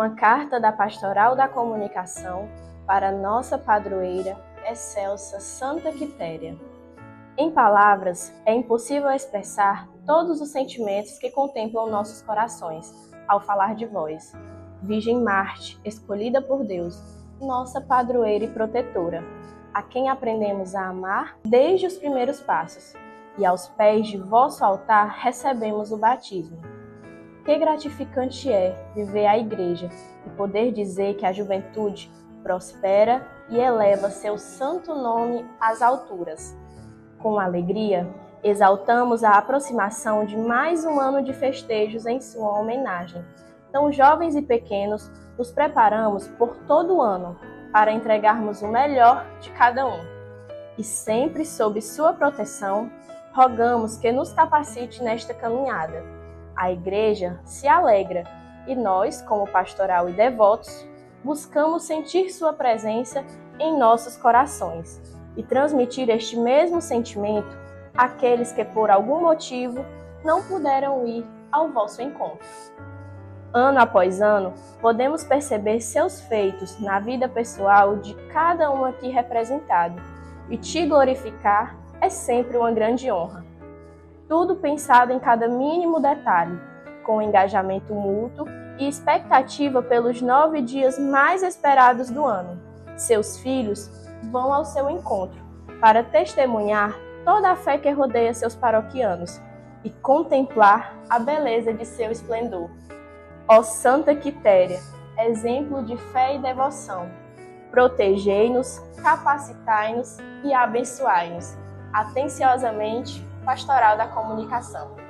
uma carta da Pastoral da Comunicação para nossa padroeira excelsa Santa Quitéria. Em palavras, é impossível expressar todos os sentimentos que contemplam nossos corações ao falar de vós, Virgem Marte, escolhida por Deus, nossa padroeira e protetora, a quem aprendemos a amar desde os primeiros passos, e aos pés de vosso altar recebemos o batismo. Que gratificante é viver a Igreja e poder dizer que a juventude prospera e eleva seu santo nome às alturas. Com alegria, exaltamos a aproximação de mais um ano de festejos em sua homenagem. Tão jovens e pequenos, nos preparamos por todo o ano para entregarmos o melhor de cada um. E sempre sob sua proteção, rogamos que nos capacite nesta caminhada. A Igreja se alegra e nós, como pastoral e devotos, buscamos sentir Sua presença em nossos corações e transmitir este mesmo sentimento àqueles que, por algum motivo, não puderam ir ao vosso encontro. Ano após ano, podemos perceber seus feitos na vida pessoal de cada um aqui representado, e te glorificar é sempre uma grande honra. Tudo pensado em cada mínimo detalhe, com engajamento mútuo e expectativa pelos nove dias mais esperados do ano. Seus filhos vão ao seu encontro para testemunhar toda a fé que rodeia seus paroquianos e contemplar a beleza de seu esplendor. Ó Santa Quitéria, exemplo de fé e devoção, protegei-nos, capacitai-nos e abençoai-nos. Atenciosamente, Pastoral da Comunicação.